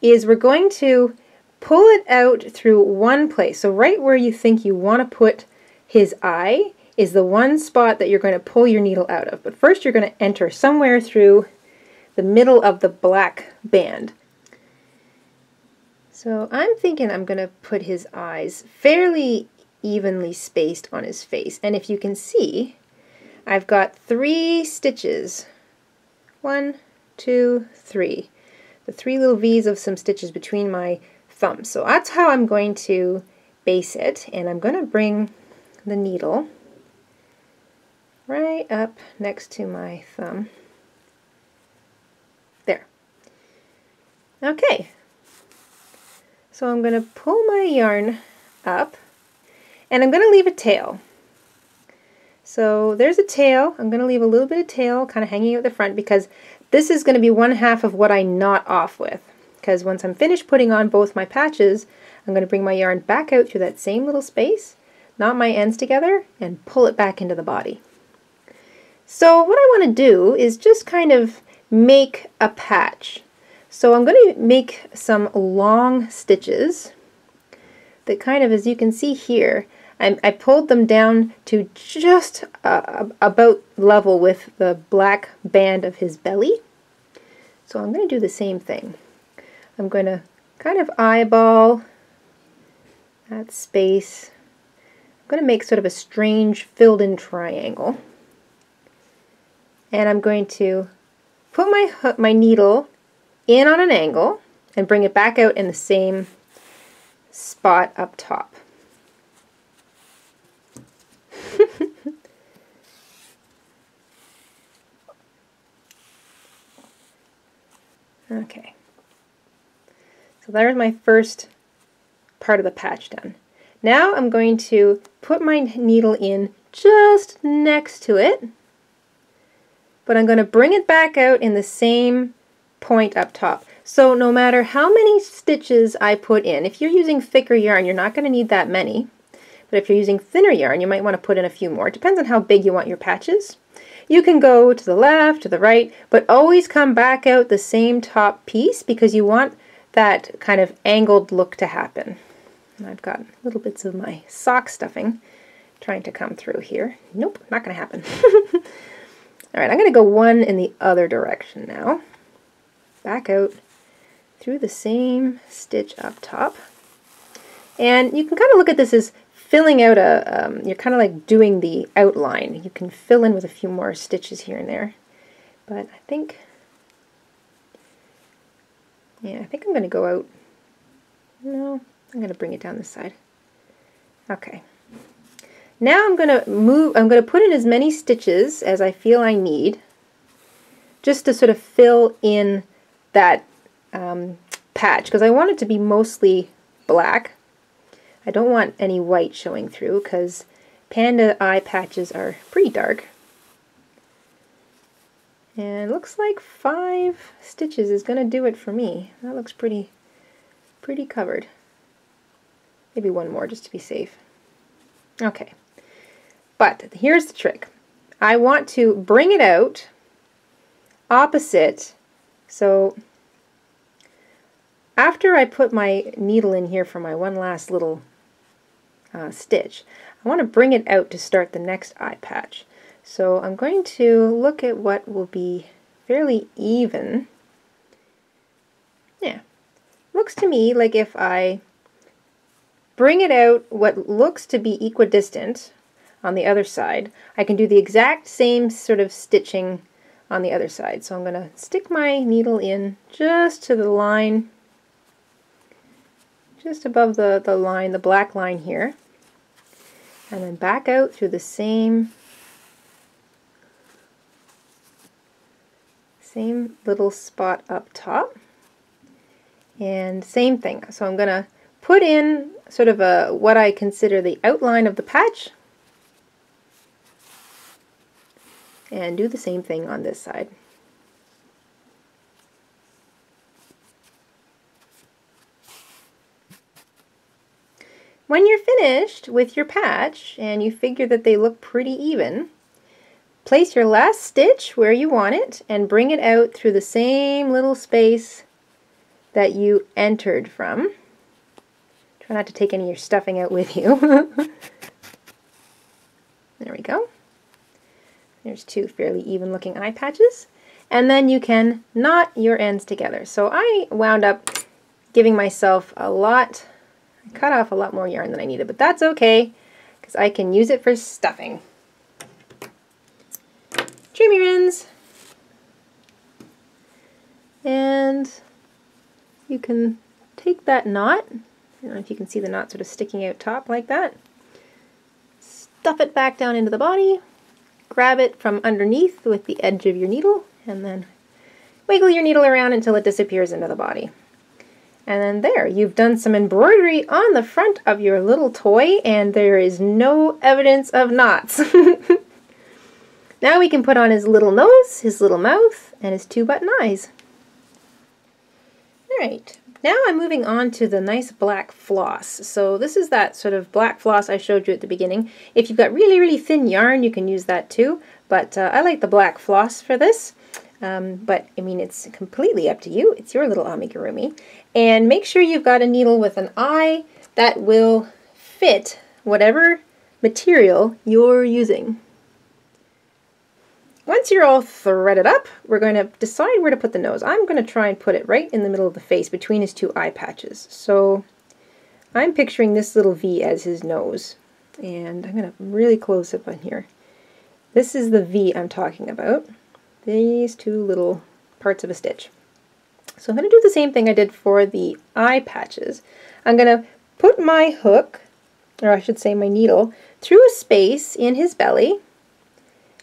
is we're going to pull it out through one place. So right where you think you want to put his eye is the one spot that you're going to pull your needle out of. But first you're going to enter somewhere through the middle of the black band. So I'm thinking I'm going to put his eyes fairly evenly spaced on his face. And if you can see, I've got three stitches. One, two, three. The three little V's of some stitches between my thumb. So that's how I'm going to base it. And I'm going to bring the needle right up next to my thumb. There. Okay. So I'm going to pull my yarn up and I'm going to leave a tail. So there's a tail. I'm going to leave a little bit of tail kind of hanging out the front because this is going to be one half of what I knot off with because once I'm finished putting on both my patches, I'm going to bring my yarn back out through that same little space, knot my ends together, and pull it back into the body. So what I want to do is just kind of make a patch. So I'm going to make some long stitches that kind of, as you can see here, I, I pulled them down to just uh, about level with the black band of his belly. So I'm going to do the same thing. I'm going to kind of eyeball that space. I'm going to make sort of a strange filled in triangle. And I'm going to put my, my needle in on an angle and bring it back out in the same spot up top. [LAUGHS] okay. So there's my first part of the patch done. Now I'm going to put my needle in just next to it, but I'm going to bring it back out in the same point up top. So no matter how many stitches I put in, if you're using thicker yarn, you're not going to need that many. But if you're using thinner yarn, you might want to put in a few more. It depends on how big you want your patches. You can go to the left, to the right, but always come back out the same top piece because you want that kind of angled look to happen. And I've got little bits of my sock stuffing trying to come through here. Nope, not going to happen. [LAUGHS] All right, I'm going to go one in the other direction now. Back out through the same stitch up top. And you can kind of look at this as filling out a, um, you're kind of like doing the outline. You can fill in with a few more stitches here and there. But I think, yeah, I think I'm going to go out, no, I'm going to bring it down this side. Okay. Now I'm going to move, I'm going to put in as many stitches as I feel I need just to sort of fill in that um, patch because I want it to be mostly black. I don't want any white showing through because panda eye patches are pretty dark. And looks like five stitches is going to do it for me. That looks pretty, pretty covered. Maybe one more just to be safe. Okay. But here's the trick. I want to bring it out opposite. So after I put my needle in here for my one last little uh, stitch. I want to bring it out to start the next eye patch. So I'm going to look at what will be fairly even. Yeah, looks to me like if I bring it out what looks to be equidistant on the other side, I can do the exact same sort of stitching on the other side. So I'm going to stick my needle in just to the line just above the, the line, the black line here. And then back out through the same same little spot up top. And same thing. So I'm going to put in sort of a what I consider the outline of the patch and do the same thing on this side. When you're finished with your patch and you figure that they look pretty even, place your last stitch where you want it and bring it out through the same little space that you entered from. Try not to take any of your stuffing out with you. [LAUGHS] there we go. There's two fairly even looking eye patches. And then you can knot your ends together. So I wound up giving myself a lot I cut off a lot more yarn than I needed, but that's okay because I can use it for stuffing. Trim your ends. And you can take that knot, I don't know if you can see the knot sort of sticking out top like that, stuff it back down into the body, grab it from underneath with the edge of your needle, and then wiggle your needle around until it disappears into the body. And then there, you've done some embroidery on the front of your little toy and there is no evidence of knots. [LAUGHS] now we can put on his little nose, his little mouth, and his two button eyes. Alright, now I'm moving on to the nice black floss. So this is that sort of black floss I showed you at the beginning. If you've got really, really thin yarn, you can use that too. But uh, I like the black floss for this. Um, but I mean, it's completely up to you. It's your little amigurumi. And make sure you've got a needle with an eye that will fit whatever material you're using. Once you're all threaded up, we're going to decide where to put the nose. I'm going to try and put it right in the middle of the face between his two eye patches. So I'm picturing this little V as his nose. And I'm going to really close up on here. This is the V I'm talking about these two little parts of a stitch. So I'm going to do the same thing I did for the eye patches. I'm going to put my hook, or I should say my needle, through a space in his belly,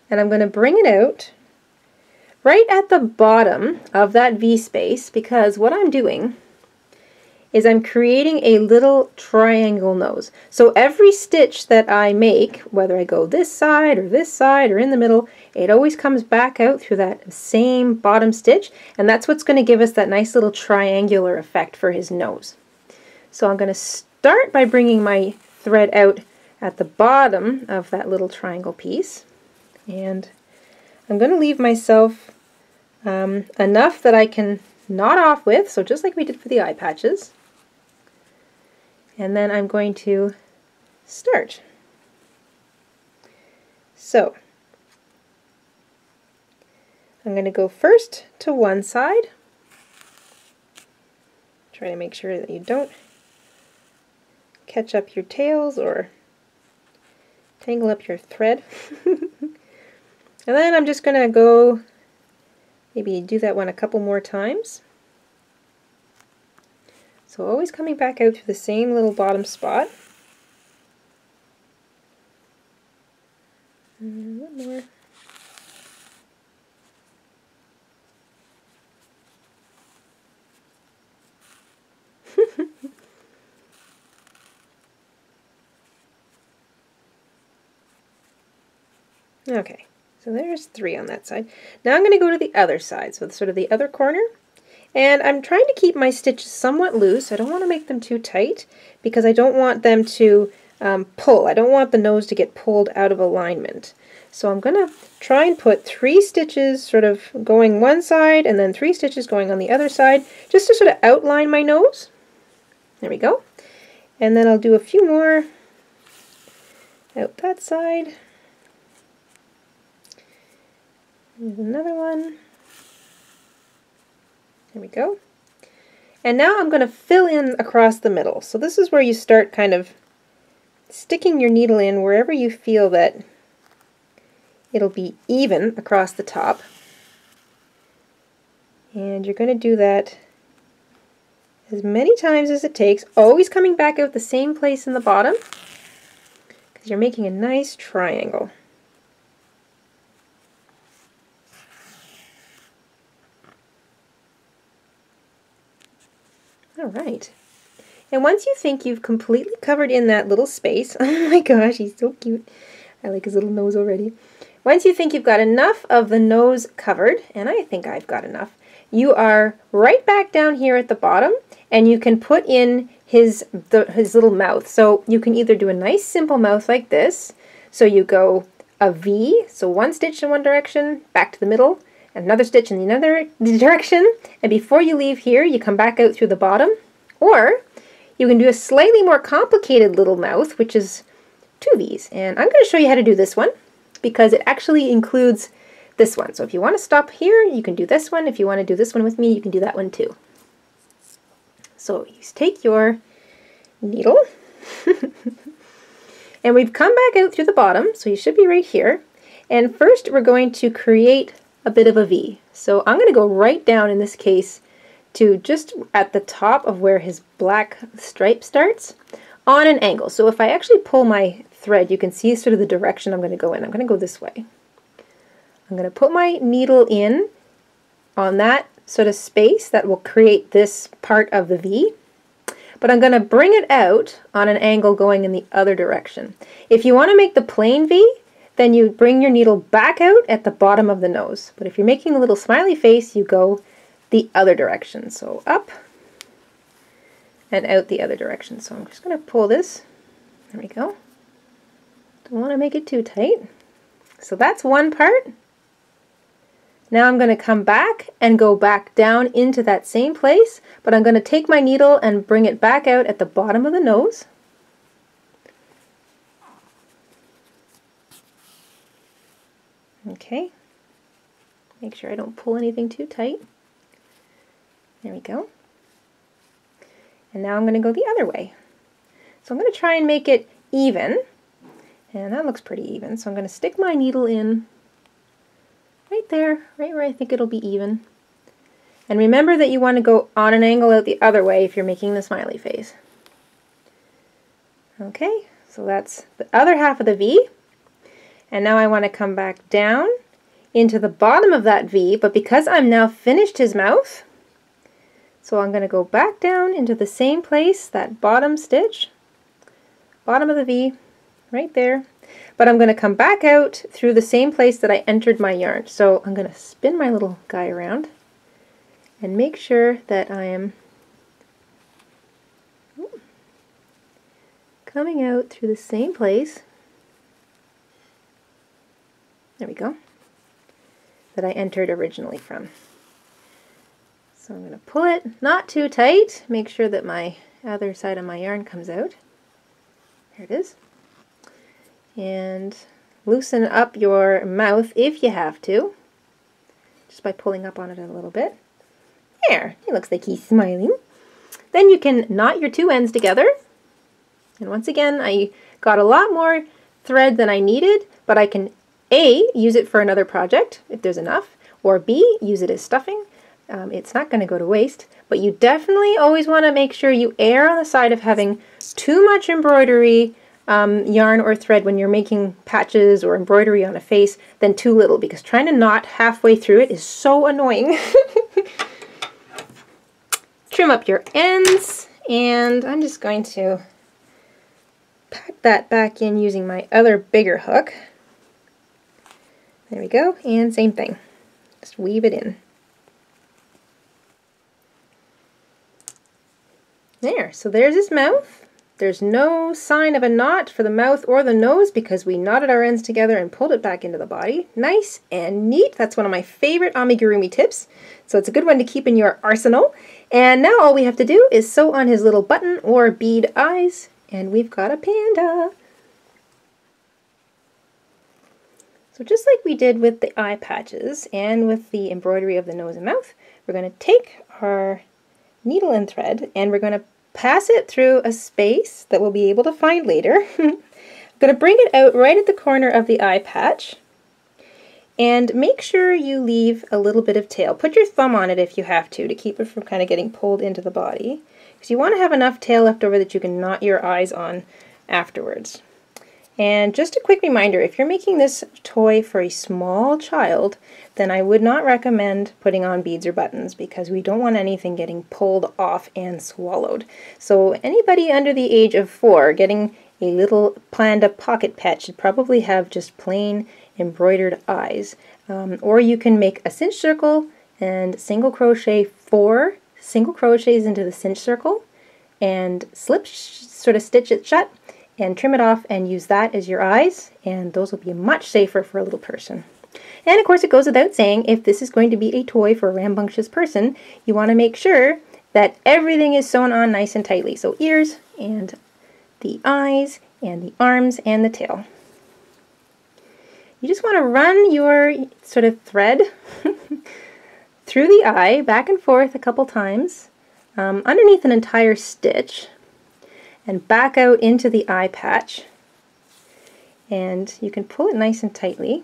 and I'm going to bring it out right at the bottom of that V space because what I'm doing is I'm creating a little triangle nose. So every stitch that I make, whether I go this side or this side or in the middle, it always comes back out through that same bottom stitch and that's what's going to give us that nice little triangular effect for his nose. So I'm going to start by bringing my thread out at the bottom of that little triangle piece and I'm going to leave myself um, enough that I can knot off with, so just like we did for the eye patches. And then I'm going to start. So, I'm going to go first to one side. Try to make sure that you don't catch up your tails or tangle up your thread. [LAUGHS] and then I'm just going to go maybe do that one a couple more times. So always coming back out through the same little bottom spot. And one more. [LAUGHS] okay, so there's three on that side. Now I'm going to go to the other side, so sort of the other corner. And I'm trying to keep my stitches somewhat loose. I don't want to make them too tight because I don't want them to um, pull. I don't want the nose to get pulled out of alignment. So I'm going to try and put three stitches sort of going one side and then three stitches going on the other side just to sort of outline my nose. There we go. And then I'll do a few more out that side. There's another one. There we go. And now I'm going to fill in across the middle. So this is where you start kind of sticking your needle in wherever you feel that it'll be even across the top. And you're going to do that as many times as it takes, always coming back out the same place in the bottom because you're making a nice triangle. All right. And once you think you've completely covered in that little space, [LAUGHS] oh my gosh, he's so cute. I like his little nose already. Once you think you've got enough of the nose covered, and I think I've got enough, you are right back down here at the bottom and you can put in his, the, his little mouth. So you can either do a nice simple mouth like this, so you go a V, so one stitch in one direction, back to the middle, another stitch in the other direction, and before you leave here, you come back out through the bottom, or you can do a slightly more complicated little mouth, which is two V's. And I'm going to show you how to do this one, because it actually includes this one. So if you want to stop here, you can do this one. If you want to do this one with me, you can do that one too. So you take your needle, [LAUGHS] and we've come back out through the bottom, so you should be right here. And first we're going to create a bit of a V. So I'm going to go right down in this case to just at the top of where his black stripe starts on an angle. So if I actually pull my thread, you can see sort of the direction I'm going to go in. I'm going to go this way. I'm going to put my needle in on that sort of space that will create this part of the V. But I'm going to bring it out on an angle going in the other direction. If you want to make the plain V, then you bring your needle back out at the bottom of the nose. But if you're making a little smiley face, you go the other direction. So up and out the other direction. So I'm just going to pull this. There we go. Don't want to make it too tight. So that's one part. Now I'm going to come back and go back down into that same place, but I'm going to take my needle and bring it back out at the bottom of the nose. Okay. Make sure I don't pull anything too tight. There we go. And now I'm going to go the other way. So I'm going to try and make it even. And that looks pretty even. So I'm going to stick my needle in right there, right where I think it'll be even. And remember that you want to go on an angle out the other way if you're making the smiley face. Okay, so that's the other half of the V. And now I want to come back down into the bottom of that V, but because I'm now finished his mouth, so I'm going to go back down into the same place, that bottom stitch, bottom of the V, right there, but I'm going to come back out through the same place that I entered my yarn. So I'm going to spin my little guy around and make sure that I am coming out through the same place. There we go. that I entered originally from. So I'm going to pull it not too tight, make sure that my other side of my yarn comes out. There it is. And loosen up your mouth if you have to, just by pulling up on it a little bit. There, he looks like he's smiling. Then you can knot your two ends together. And once again, I got a lot more thread than I needed, but I can A, use it for another project if there's enough, or B, use it as stuffing. Um, it's not going to go to waste, but you definitely always want to make sure you err on the side of having too much embroidery um, yarn or thread when you're making patches or embroidery on a face than too little because trying to knot halfway through it is so annoying. [LAUGHS] Trim up your ends and I'm just going to pack that back in using my other bigger hook. There we go, and same thing. Just weave it in. There, so there's his mouth. There's no sign of a knot for the mouth or the nose because we knotted our ends together and pulled it back into the body. Nice and neat. That's one of my favorite amigurumi tips. So it's a good one to keep in your arsenal. And now all we have to do is sew on his little button or bead eyes and we've got a panda. So just like we did with the eye patches and with the embroidery of the nose and mouth, we're going to take our needle and thread and we're going to pass it through a space that we'll be able to find later. I'm going to bring it out right at the corner of the eye patch and make sure you leave a little bit of tail. Put your thumb on it if you have to to keep it from kind of getting pulled into the body because you want to have enough tail left over that you can knot your eyes on afterwards. And just a quick reminder, if you're making this toy for a small child, then I would not recommend putting on beads or buttons because we don't want anything getting pulled off and swallowed. So anybody under the age of four getting a little Panda pocket pet should probably have just plain embroidered eyes. Um, or you can make a cinch circle and single crochet four single crochets into the cinch circle and slip sort of stitch it shut and trim it off and use that as your eyes and those will be much safer for a little person. And of course it goes without saying if this is going to be a toy for a rambunctious person you want to make sure that everything is sewn on nice and tightly. So ears and the eyes and the arms and the tail. You just want to run your sort of thread [LAUGHS] through the eye back and forth a couple times um, underneath an entire stitch and back out into the eye patch. And you can pull it nice and tightly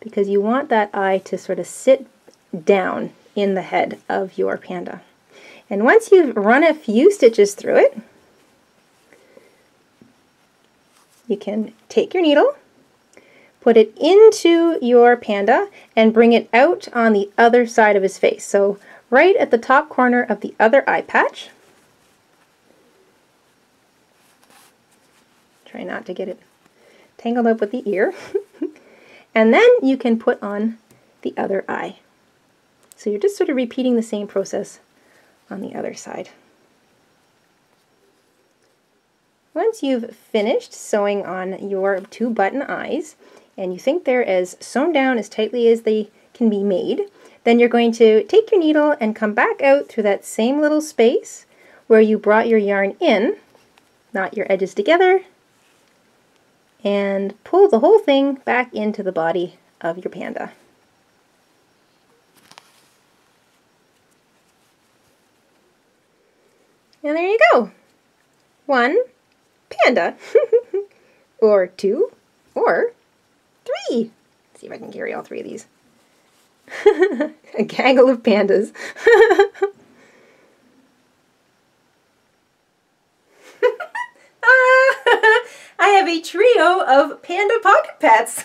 because you want that eye to sort of sit down in the head of your panda. And once you've run a few stitches through it, you can take your needle, put it into your panda, and bring it out on the other side of his face. So right at the top corner of the other eye patch, Try not to get it tangled up with the ear. [LAUGHS] and then you can put on the other eye. So you're just sort of repeating the same process on the other side. Once you've finished sewing on your two button eyes, and you think they're as sewn down as tightly as they can be made, then you're going to take your needle and come back out through that same little space where you brought your yarn in, knot your edges together, and pull the whole thing back into the body of your panda. And there you go. One panda. [LAUGHS] or two. Or three. Let's see if I can carry all three of these. [LAUGHS] A gaggle of pandas. [LAUGHS] I have a trio of panda pocket pets.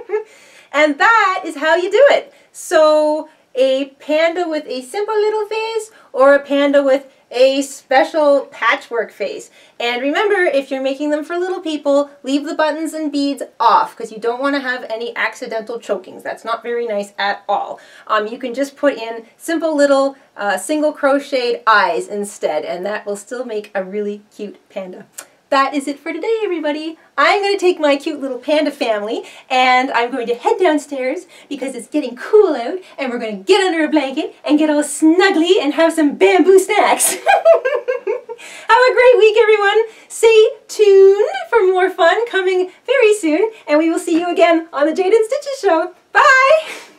[LAUGHS] and that is how you do it. So a panda with a simple little face or a panda with a special patchwork face. And remember, if you're making them for little people, leave the buttons and beads off because you don't want to have any accidental chokings. That's not very nice at all. Um, you can just put in simple little uh, single crocheted eyes instead, and that will still make a really cute panda. That is it for today, everybody. I'm going to take my cute little panda family and I'm going to head downstairs because it's getting cool out and we're going to get under a blanket and get all snuggly and have some bamboo snacks. [LAUGHS] have a great week, everyone. Stay tuned for more fun coming very soon and we will see you again on the Jayda InStitches show. Bye!